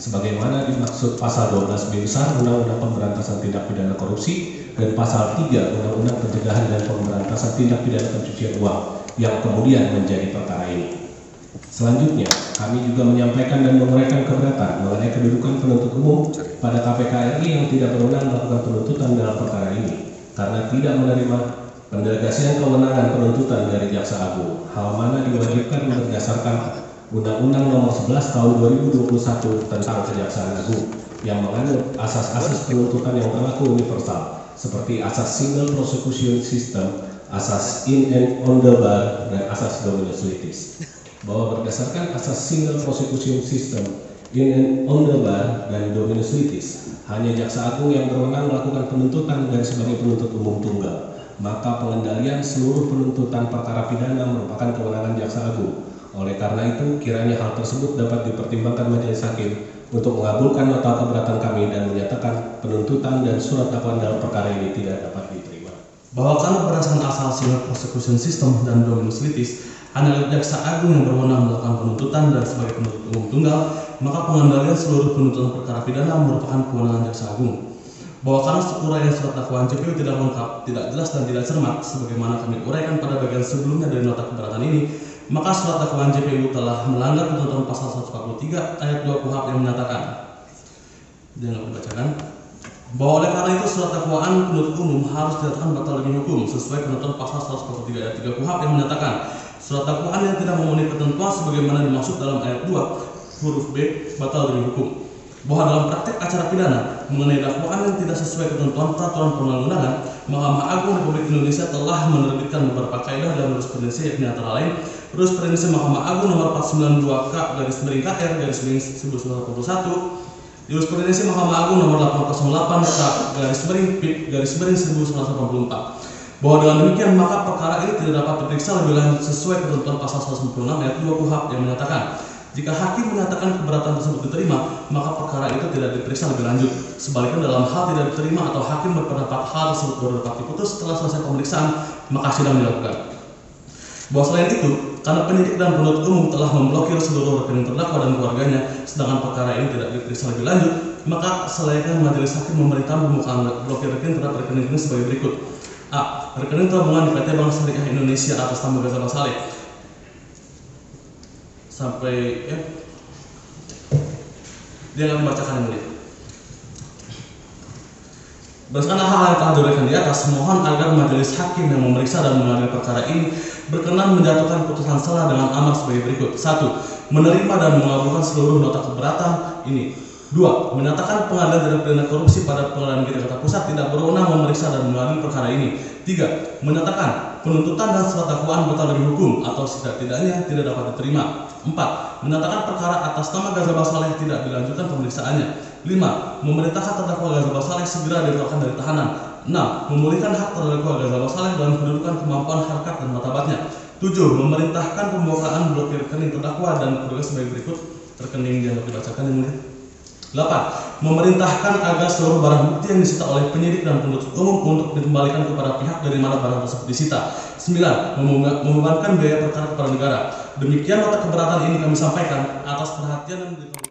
sebagaimana dimaksud pasal 12 B besar Undang-Undang Pemberantasan Tindak Pidana Korupsi dan pasal 3 Undang-Undang Pencegahan dan Pemberantasan Tindak Pidana Pencucian Uang yang kemudian menjadi perkara ini. Selanjutnya, kami juga menyampaikan dan menguraikan keberatan mengenai kedudukan penuntut umum pada KPK RI yang tidak berwenang melakukan penuntutan dalam perkara ini karena tidak menerima pendelegasian kewenangan penuntutan dari Jaksa Agung, hal mana diwajibkan berdasarkan Undang-Undang Nomor 11 Tahun 2021 tentang Kejaksaan Agung yang menganut asas-asas penuntutan yang berlaku universal seperti asas single prosecution system, asas in and on the bar, dan asas dominus litis. Bahwa berdasarkan asas single prosecution system, in and on the bar, dan dominus litis, hanya jaksa agung yang berwenang melakukan penuntutan dan sebagai penuntut umum tunggal. Maka pengendalian seluruh penuntutan perkara pidana merupakan kewenangan jaksa agung oleh karena itu, kiranya hal tersebut dapat dipertimbangkan majelis hakim untuk mengabulkan nota keberatan kami dan menyatakan penuntutan dan surat dakwaan dalam perkara ini tidak dapat diterima. Bahwa karena berdasarkan asal single prosecution system dan dominus litis, hanya jaksa agung yang berwenang melakukan penuntutan dan sebagai penuntut umum tunggal, maka pengendalian seluruh penuntutan perkara pidana merupakan kewenangan jaksa agung. Bahwa karena sekurangnya surat dakwaan JPU tidak lengkap, tidak jelas dan tidak cermat, sebagaimana kami uraikan pada bagian sebelumnya dari nota keberatan ini, maka surat dakwaan JPU telah melanggar ketentuan pasal 143 ayat 2 KUHP yang menyatakan jangan dibacakan bahwa oleh karena itu surat dakwaan penuntut umum harus dinyatakan batal demi hukum sesuai ketentuan pasal 143 ayat 3 KUHP yang menyatakan surat dakwaan yang tidak memenuhi ketentuan sebagaimana dimaksud dalam ayat 2 huruf B batal demi hukum bahwa dalam praktek acara pidana mengenai dakwaan yang tidak sesuai ketentuan peraturan perundang-undangan Mahkamah Agung Republik Indonesia telah menerbitkan beberapa kaidah dan jurisprudensi yakni antara lain Jurisprudensi Mahkamah Agung nomor 492 K garis miring KR garis miring 1981 Jurisprudensi Mahkamah Agung nomor 808 K garis miring PIP garis miring 1984 bahwa dengan demikian maka perkara ini tidak dapat diperiksa lebih lanjut sesuai ketentuan pasal 196 ayat 2 KUHP yang menyatakan jika hakim menyatakan keberatan tersebut diterima, maka perkara itu tidak diperiksa lebih lanjut. Sebaliknya dalam hal tidak diterima atau hakim berpendapat hal tersebut baru dapat diputus setelah selesai pemeriksaan, maka sidang dilakukan. Bahwa selain itu, karena penyidik dan penuntut umum telah memblokir seluruh rekening terdakwa dan keluarganya, sedangkan perkara ini tidak diperiksa lebih lanjut, maka selayaknya majelis hakim memerintah pembukaan blokir rekening terhadap rekening ini sebagai berikut. A. Rekening tabungan di PT Bank Syariah Indonesia atas nama Gaza Saleh. Sampai ya. Dia akan membacakan ini. Berdasarkan hal yang telah diberikan di atas, mohon agar majelis hakim yang memeriksa dan mengadili perkara ini berkenan menjatuhkan putusan salah dengan amar sebagai berikut. Satu, menerima dan mengabulkan seluruh nota keberatan ini. Dua, menyatakan pengadilan tindak pidana korupsi pada pengadilan negeri Jakarta Pusat tidak berwenang memeriksa dan mengadili perkara ini. Tiga, menyatakan penuntutan dan surat dakwaan batal demi hukum atau setidak-tidaknya tidak dapat diterima. Empat, menyatakan perkara atas nama Gazabah Saleh tidak dilanjutkan pemeriksaannya. Lima, memerintahkan terdakwa Gazabah Saleh segera dikeluarkan dari tahanan 6. Memulihkan hak terdakwa Gaza Saleh dalam kedudukan kemampuan harkat dan martabatnya. 7. Memerintahkan pembukaan blokir rekening terdakwa dan keluarga sebagai berikut rekening yang dibacakan yang mulia. 8. Memerintahkan agar seluruh barang bukti yang disita oleh penyidik dan penuntut umum untuk dikembalikan kepada pihak dari mana barang tersebut disita. 9. Membebankan biaya perkara kepada negara. Demikian nota keberatan ini kami sampaikan atas perhatian dan